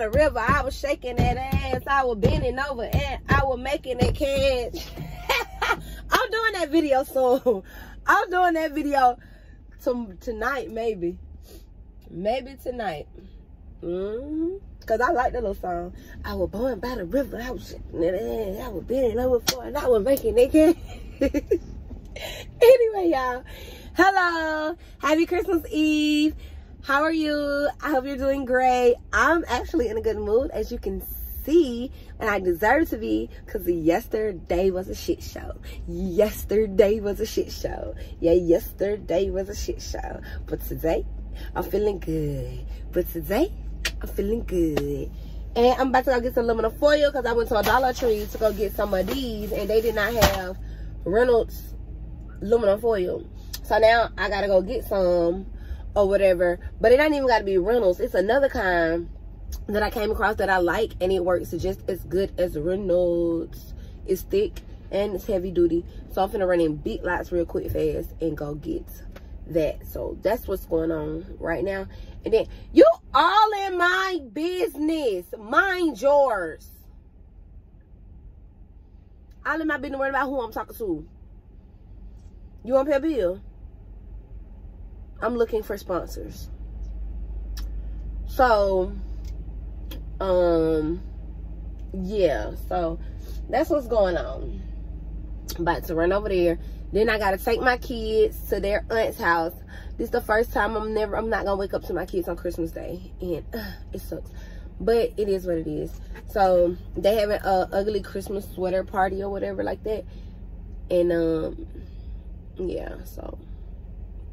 the river. I was shaking that ass. I was bending over and I was making it catch. I'm doing that video soon. I'm doing that video to, tonight, maybe. Maybe tonight. Mm-hmm. Cause I like that little song. I was born by the river. I was shaking that ass. I was bending over for and I was making it catch. anyway, y'all. Hello. Happy Christmas Eve. How are you? I hope you're doing great. I'm actually in a good mood, as you can see, and I deserve to be because yesterday was a shit show. Yesterday was a shit show. Yeah, yesterday was a shit show. But today, I'm feeling good. But today, I'm feeling good. And I'm about to go get some aluminum foil because I went to a Dollar Tree to go get some of these, and they did not have Reynolds aluminum foil. So now I gotta go get some or whatever. But it ain't even got to be Reynolds. It's another kind that I came across that I like and it works just as good as Reynolds. It's thick and it's heavy duty. So I'm finna run in big lots real quick fast and go get that. So that's what's going on right now. And then you all in my business. Mind yours. All in my business worried about who I'm talking to. You want pay a bill? I'm looking for sponsors. So, um, yeah, so that's what's going on. About to run over there. Then I gotta take my kids to their aunt's house. This is the first time I'm never, I'm not gonna wake up to my kids on Christmas Day. And uh, it sucks. But it is what it is. So they have an uh, ugly Christmas sweater party or whatever like that. And um, yeah, so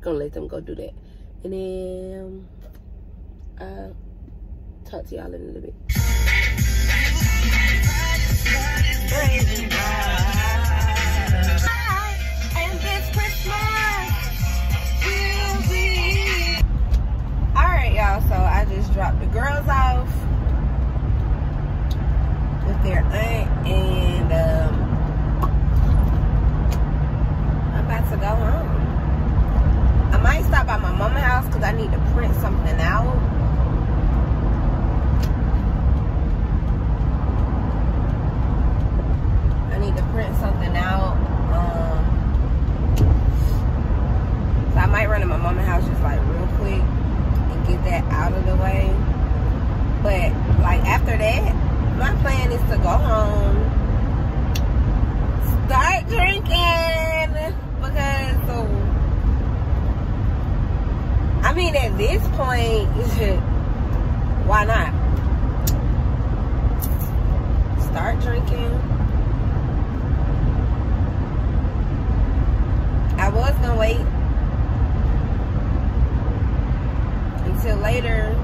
gonna let them go do that. And then I'll talk to y'all in a little bit. Alright, y'all, so I just dropped the girls off with their aunt and um, I'm about to go home. I might stop by my mama house because I need to print something out. I need to print something out. Um, so I might run to my mama house just like real quick and get that out of the way. But like after that, my plan is to go home, start drinking because I mean, at this point, why not? Start drinking. I was gonna wait until later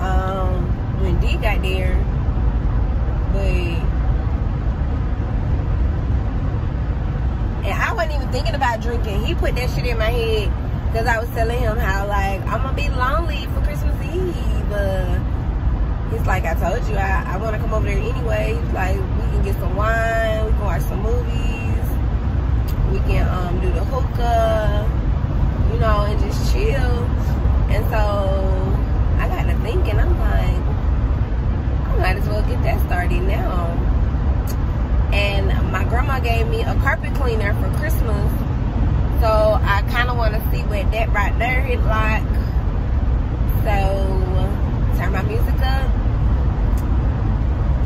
um, when D got there, but and I wasn't even thinking about drinking. He put that shit in my head because I was telling him how, like, I'm to be lonely for Christmas Eve. Uh, he's like, I told you, I, I want to come over there anyway. Like, we can get some wine. We can watch some movies. We can um, do the hookah, you know, and just chill. And so I got to thinking, I'm like, I might as well get that started now. And my grandma gave me a carpet cleaner for Christmas so I kind of want to see what that right there is like. So turn my music up,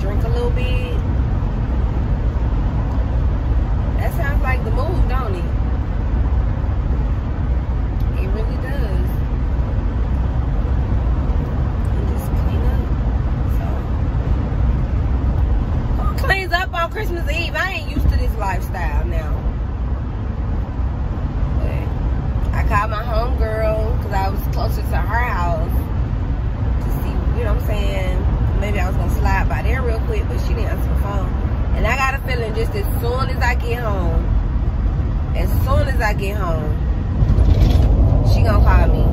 drink a little bit. That sounds like the move, don't it really does. And just clean up. So who cleans up on Christmas Eve? I ain't used to this lifestyle now. called my home girl because I was closer to her house to see, you know what I'm saying? Maybe I was going to slide by there real quick, but she didn't answer the phone. And I got a feeling just as soon as I get home, as soon as I get home, she going to call me.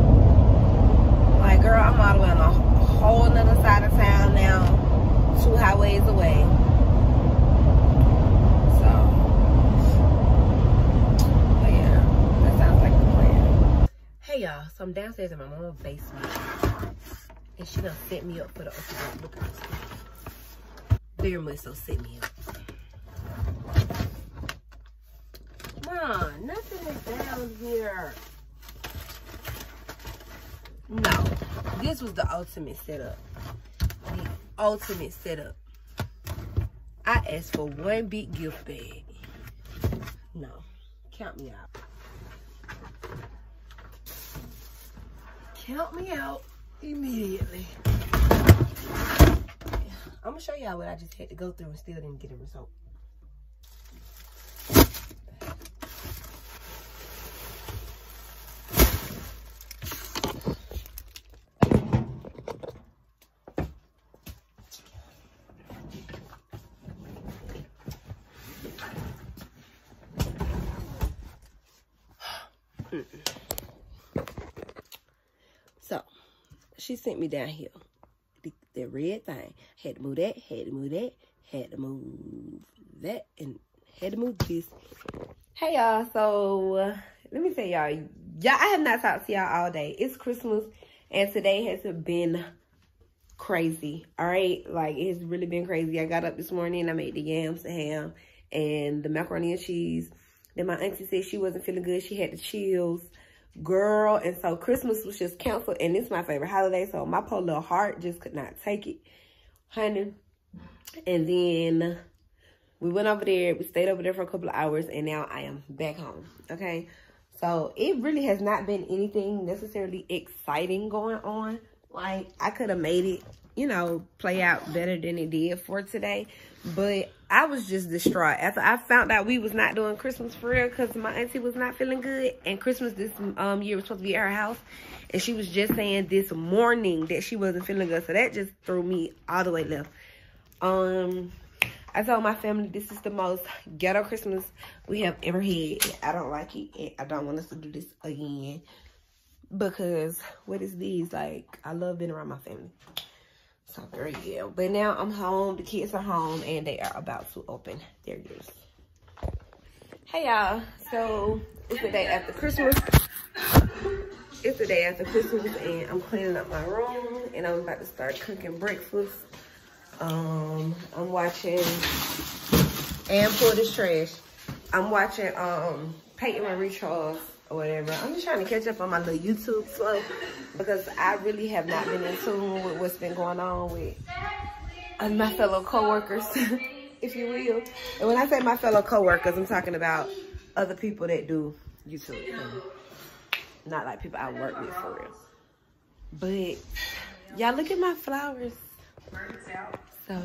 Like, girl, I'm all the way on a whole nother side of town now, two highways away. Hey y'all, so I'm downstairs in my mom's basement. And she done set me up for the ultimate look at Very much so set me up. On, nothing is down here. No, this was the ultimate setup. The ultimate setup. I asked for one big gift bag. No, count me out. Count me out immediately. I'm gonna show y'all what I just had to go through and still didn't get a result. She sent me down here. The, the red thing. Had to move that, had to move that, had to move that, and had to move this. Hey y'all, so let me say y'all, y'all, I have not talked to y'all all day. It's Christmas, and today has been crazy. All right, like it has really been crazy. I got up this morning, I made the yams, the ham, and the macaroni and cheese. Then my auntie said she wasn't feeling good. She had the chills girl. And so Christmas was just canceled. And it's my favorite holiday. So my poor little heart just could not take it, honey. And then we went over there. We stayed over there for a couple of hours. And now I am back home. Okay. So it really has not been anything necessarily exciting going on. Like I could have made it, you know, play out better than it did for today. But I was just distraught after I found out we was not doing Christmas for real because my auntie was not feeling good. And Christmas this um year was supposed to be at her house. And she was just saying this morning that she wasn't feeling good. So that just threw me all the way left. Um, I told my family this is the most ghetto Christmas we have ever had. I don't like it. And I don't want us to do this again. Because what is these? Like, I love being around my family. So girl, yeah. But now I'm home. The kids are home and they are about to open their gifts. Hey y'all. So it's the day after Christmas. It's the day after Christmas and I'm cleaning up my room and I'm about to start cooking breakfast. Um, I'm watching and pull this trash. I'm watching um Peyton Marie Charles or whatever. I'm just trying to catch up on my little YouTube flow because I really have not been in tune with what's been going on with uh, my fellow co-workers, if you will. And when I say my fellow co-workers, I'm talking about other people that do YouTube. Not like people I work with for real. But y'all look at my flowers. So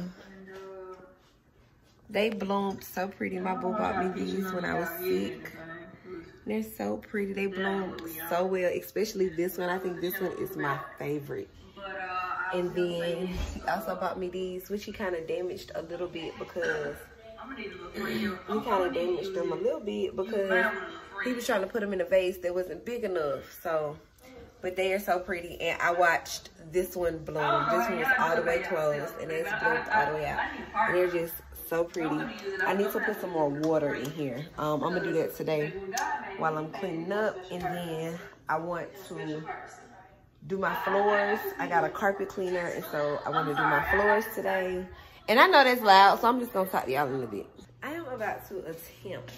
they bloomed so pretty. My boo bought me these when I was sick. They're so pretty. They bloom so well, especially this one. I think this one is my favorite. And then he also bought me these, which he kind of damaged a little bit because he kind of damaged them a little bit because he was trying to put them in a vase that wasn't big enough. So, but they are so pretty. And I watched this one bloom. This one was all the way closed and it's bloomed all the way out. And they're just so pretty. I need to put some more water in here. Um, I'm gonna do that today while I'm cleaning up. And then I want to do my floors. I got a carpet cleaner, and so I want to do my floors today. And I know that's loud, so I'm just gonna talk to y'all a little bit. I am about to attempt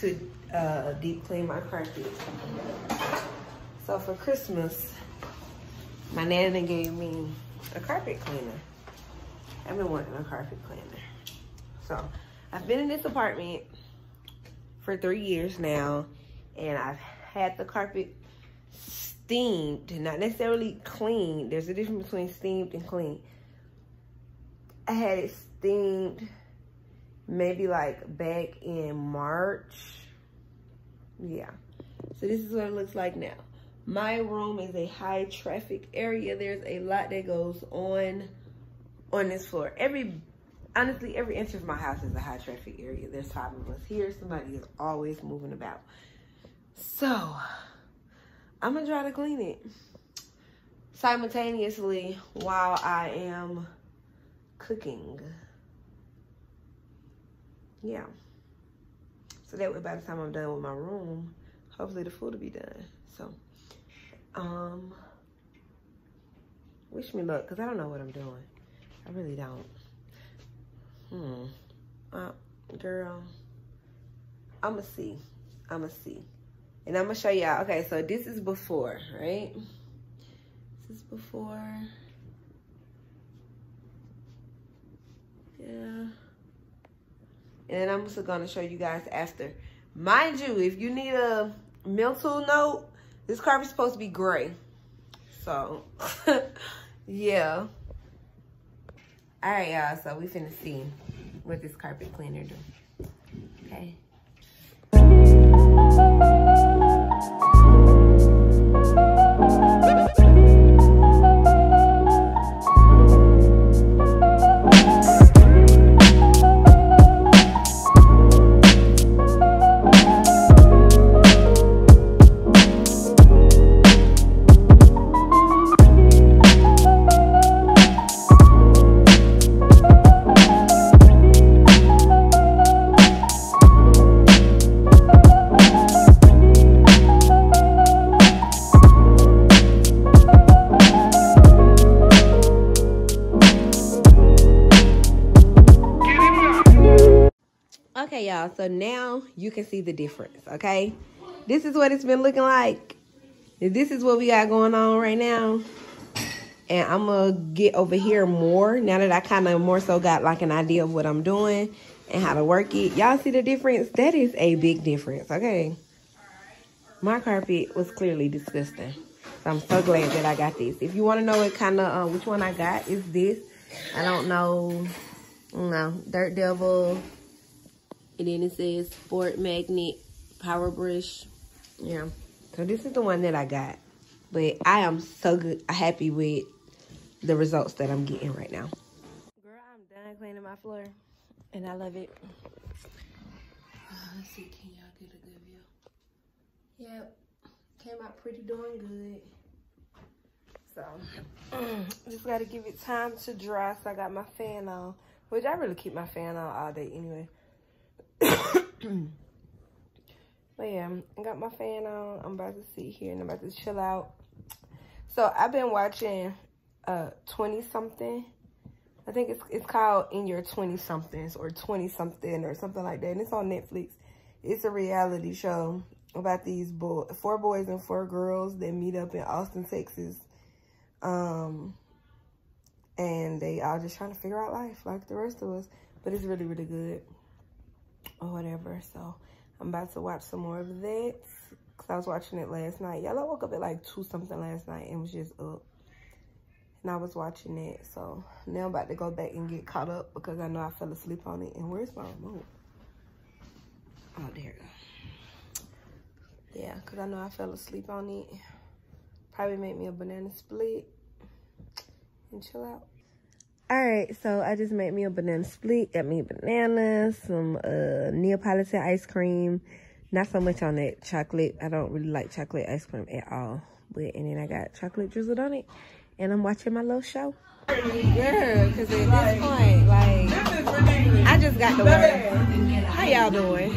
to uh, deep clean my carpet. So for Christmas, my nana gave me a carpet cleaner. I've been wanting a carpet cleaner. So I've been in this apartment for three years now and I've had the carpet steamed, not necessarily clean. There's a difference between steamed and clean. I had it steamed maybe like back in March. Yeah. So this is what it looks like now. My room is a high traffic area. There's a lot that goes on on this floor. Every, honestly, every inch of my house is a high traffic area. There's five of us here. Somebody is always moving about. So, I'm gonna try to clean it simultaneously while I am cooking. Yeah. So that way by the time I'm done with my room, hopefully the food will be done. So, um, Wish me luck, because I don't know what I'm doing. I really don't. Hmm. Uh, girl, I'ma see. I'ma see. And I'm gonna show y'all. Okay, so this is before, right? This is before. Yeah. And I'm also gonna show you guys after. Mind you, if you need a mental note, this carpet's supposed to be gray. So, yeah. All right, y'all. So we finna see what this carpet cleaner do. Okay. You can see the difference, okay? This is what it's been looking like. This is what we got going on right now. And I'm going to get over here more now that I kind of more so got like an idea of what I'm doing and how to work it. Y'all see the difference? That is a big difference, okay? My carpet was clearly disgusting. So I'm so glad that I got this. If you want to know what kind of, uh, which one I got, is this. I don't know, no, Dirt Devil and then it says Sport Magnet Power Brush. Yeah. So this is the one that I got. But I am so good, happy with the results that I'm getting right now. Girl, I'm done cleaning my floor. And I love it. Uh, let's see, can y'all get a good view? Yep. Came out pretty darn good. So, just got to give it time to dry. So I got my fan on. Which I really keep my fan on all day anyway. But yeah, I got my fan on. I'm about to sit here and I'm about to chill out. So I've been watching uh 20 something. I think it's it's called In Your 20 Somethings or 20 something or something like that. And it's on Netflix. It's a reality show about these boy, four boys and four girls that meet up in Austin, Texas. Um, and they all just trying to figure out life like the rest of us. But it's really, really good or whatever. So I'm about to watch some more of that because I was watching it last night. Y'all, I woke up at like 2 something last night and was just up. And I was watching it. So now I'm about to go back and get caught up because I know I fell asleep on it. And where's my remote? Oh, there Yeah, because I know I fell asleep on it. Probably make me a banana split and chill out. All right, so I just made me a banana split. Got me bananas, some uh, Neapolitan ice cream. Not so much on that chocolate. I don't really like chocolate ice cream at all. But and then I got chocolate drizzled on it. And I'm watching my little show. Yeah, because at this point, like, I just got to work. How y'all doing?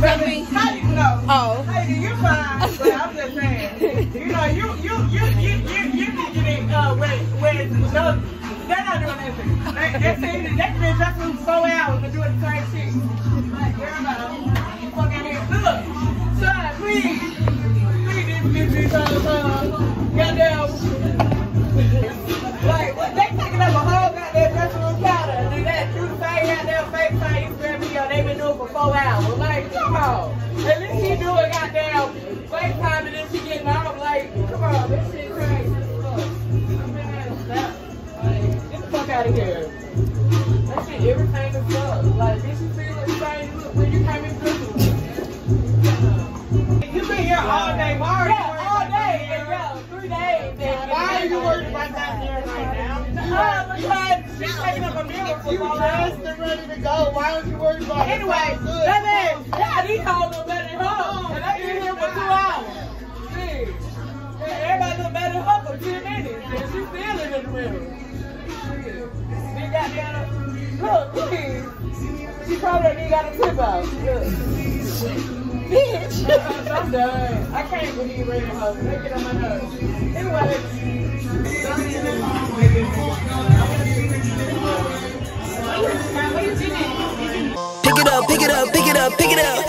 Baby, how you know? Oh. Hey, you're fine. But I'm just saying. You know, you you uh where where no they're not doing anything. They they saying they can been just for four hours and doing the same shit. Like, you here. Look, son, please, please, this this this uh uh goddamn. Like, they taking up a whole goddamn vegetable counter do that, do the same goddamn fake thing video they been doing for four hours. Like, come on. At least she doing goddamn FaceTime and then she getting out. Like, come on, this shit crazy. Out of here. That shit everything is fuck. Like, bitch, you feel the same when you came in. You been here all day. Why are yeah, you all day. Yeah, three days. Why are you worried about that here right now? Uh, because she's taking up a meal for you dressed and ready to go. Why aren't you worried about it? Anyway, that man, yeah, he called them better than her. And they been here for two hours. Everybody look better than her for 10 minutes. And she's still in the. They got down. Look, look here. She probably ain't got a tip out. Look. bitch. I'm done. I can't believe you ready to hug. Take it on my nose. Anyway. Pick it up, pick it up, pick it up, pick it up.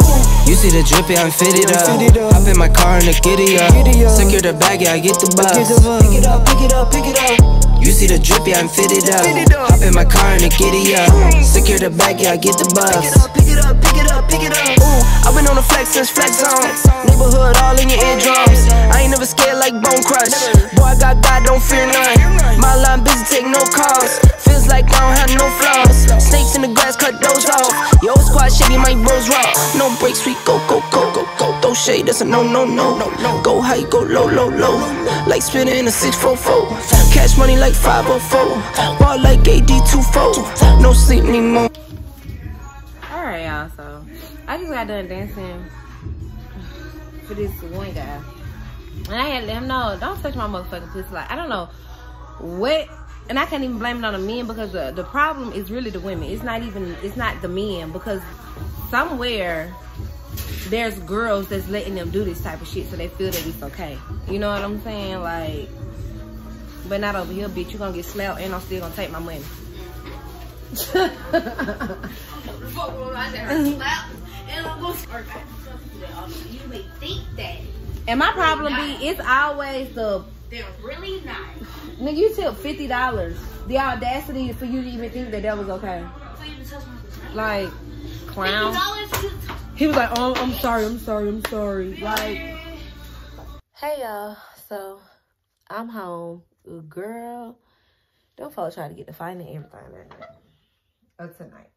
You see the drippy, I'm fitted up. Hop in my car and the giddy up. Secure the bag, yeah, I get the bus. Pick it up, pick it up, pick it up. You see the drippy, I'm fitted up. Hop in my car and the giddy up. Secure the bag, yeah, I get the bus. Pick it up, pick it up, pick it up, pick it up. Ooh, I've been on the flex since flex on. Neighborhood all in your eardrums. I ain't never scared like Bone Crush. Boy, I got God, don't fear none. My line busy, take no calls. Feels like I don't have no flaws. Snakes in the grass, cut those off. Yo, squad shady, my bros raw. No breaks, we go, go, go, go, go. Throw shade, that's a no, no, no. Go high, go low, low, low. Like spinning a 644. Cash money like 504. Ball like AD24. No sleep anymore. All right, y'all. So I just got done dancing for this one guy, and I had to let him know, don't touch my motherfucking pussy. Like I don't know what, and I can't even blame it on the men because the the problem is really the women. It's not even it's not the men because somewhere there's girls that's letting them do this type of shit so they feel that it's okay. You know what I'm saying? Like, but not over here, bitch. You're gonna get slapped and I'm still gonna take my money. You may think that And my problem be, it's always the they're really nice. nigga. You tip fifty dollars. The audacity for you to even think that that was okay. For you to touch my pussy. Like, clown. He was like, "Oh, I'm sorry, I'm sorry, I'm sorry." Like, hey y'all. So I'm home, girl. Don't folks try to get the fight and everything that night. Oh, tonight.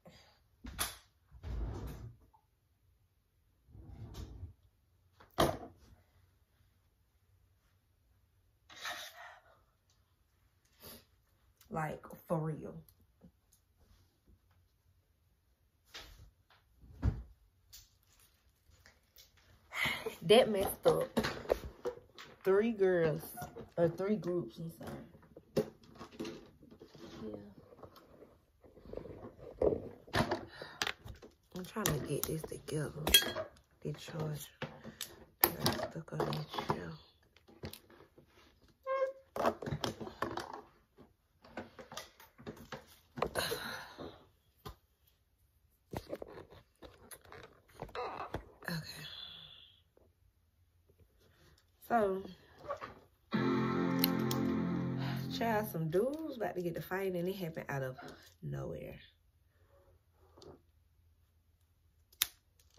Like for real. That messed up. Three girls or three groups. I'm sorry. I'm trying to get this together. The charge. that stuck on this shelf. So, child, some dudes about to get the fight, and it happened out of nowhere.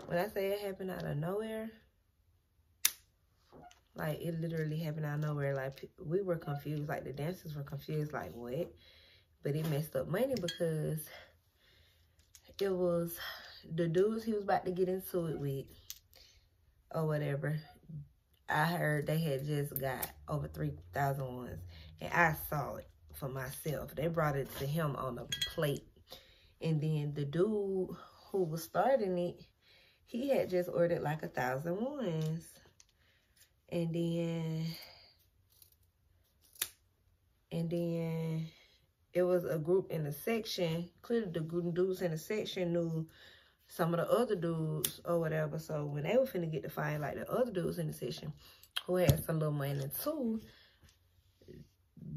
When I say it happened out of nowhere, like it literally happened out of nowhere. Like we were confused, like the dancers were confused, like what? But it messed up money because it was the dudes he was about to get into it with, or whatever. I heard they had just got over 3,000 ones. And I saw it for myself. They brought it to him on a plate. And then the dude who was starting it, he had just ordered like a thousand ones. And then, and then it was a group in the section. Clearly the dudes in the section knew some of the other dudes or whatever. So when they were finna get to fight like the other dudes in the session who had some little money too,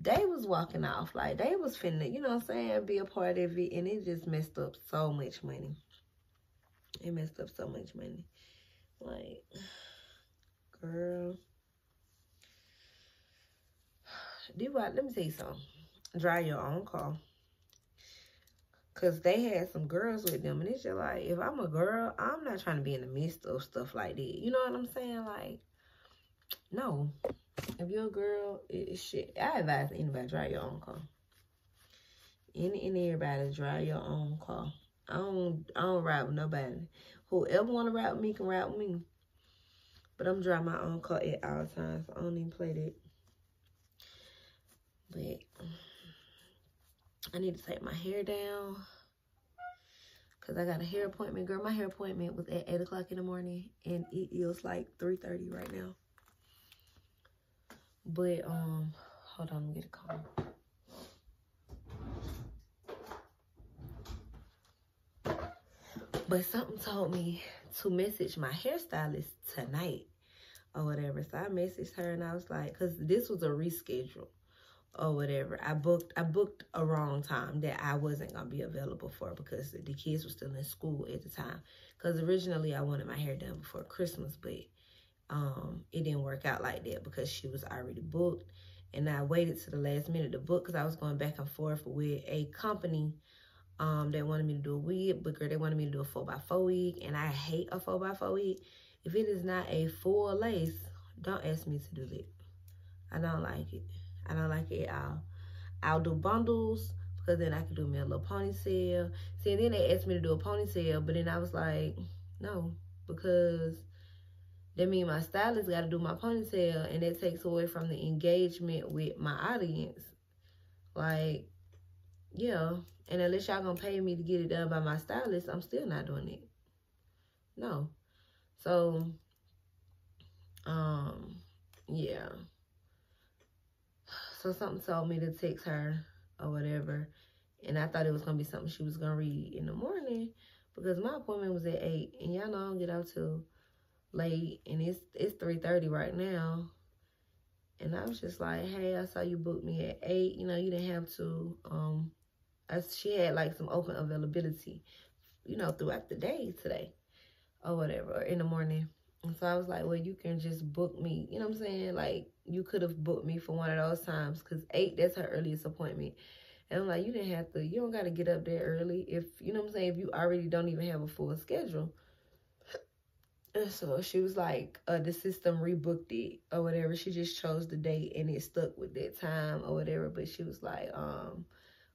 they was walking off. Like they was finna, you know what I'm saying, be a part of it. And it just messed up so much money. It messed up so much money. Like, girl. Do what? Let me tell you something. Drive your own car. Cause they had some girls with them, and it's just like if I'm a girl, I'm not trying to be in the midst of stuff like that. You know what I'm saying? Like, no. If you're a girl, it, it shit. I advise anybody drive your own car. Any and everybody drive your own car. I don't I don't ride with nobody. Whoever wanna ride with me can ride with me. But I'm driving my own car at all times. I don't even play that. But I need to take my hair down. Cause I got a hair appointment. Girl, my hair appointment was at 8 o'clock in the morning. And it is like 3.30 right now. But, um, hold on, let me get a call. But something told me to message my hairstylist tonight or whatever. So I messaged her and I was like, because this was a reschedule or whatever. I booked I booked a wrong time that I wasn't gonna be available for because the kids were still in school at the time. Because originally I wanted my hair done before Christmas, but um it didn't work out like that because she was already booked. And I waited to the last minute to book because I was going back and forth with a company um that wanted me to do a wig, but girl, they wanted me to do a 4x4 wig, and I hate a 4x4 wig. If it is not a full lace, don't ask me to do it. I don't like it. I don't like it at all. I'll do bundles because then I can do me a little ponytail. See, and then they asked me to do a ponytail, but then I was like, no, because that means my stylist got to do my ponytail, and that takes away from the engagement with my audience. Like, yeah, and unless y'all gonna pay me to get it done by my stylist, I'm still not doing it. No. So, um, yeah. So something told me to text her or whatever. And I thought it was going to be something she was going to read in the morning because my appointment was at 8. And y'all know I don't get out till late. And it's it's 3.30 right now. And I was just like, hey, I saw you booked me at 8. You know, you didn't have to. Um, I, She had like some open availability, you know, throughout the day today or whatever, or in the morning. So I was like, well, you can just book me. You know what I'm saying? Like, you could have booked me for one of those times because 8, that's her earliest appointment. And I'm like, you didn't have to, you don't got to get up there early if, you know what I'm saying, if you already don't even have a full schedule. And so she was like, uh, the system rebooked it or whatever. She just chose the date and it stuck with that time or whatever. But she was like, um,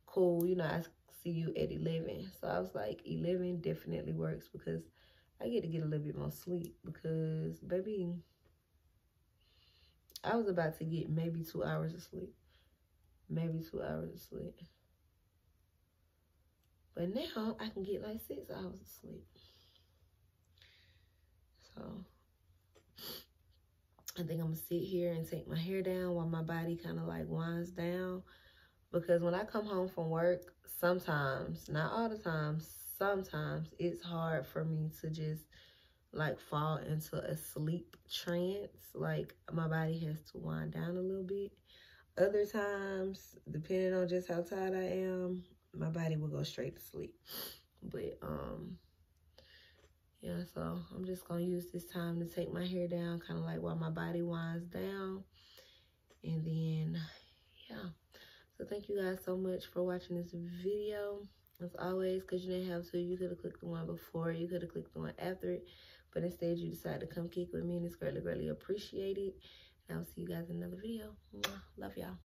cool, you know, I see you at 11. So I was like, 11 definitely works because I get to get a little bit more sleep because, baby, I was about to get maybe two hours of sleep. Maybe two hours of sleep. But now I can get like six hours of sleep. So I think I'm gonna sit here and take my hair down while my body kind of like winds down. Because when I come home from work, sometimes, not all the time, sometimes it's hard for me to just like fall into a sleep trance. Like my body has to wind down a little bit. Other times, depending on just how tired I am, my body will go straight to sleep. But um yeah, so I'm just gonna use this time to take my hair down, kind of like while my body winds down. And then yeah. So thank you guys so much for watching this video. As always, because you didn't have to, you could have clicked the one before, you could have clicked the one after it. But instead, you decided to come kick with me, and it's greatly, greatly appreciated. And I'll see you guys in another video. Love y'all.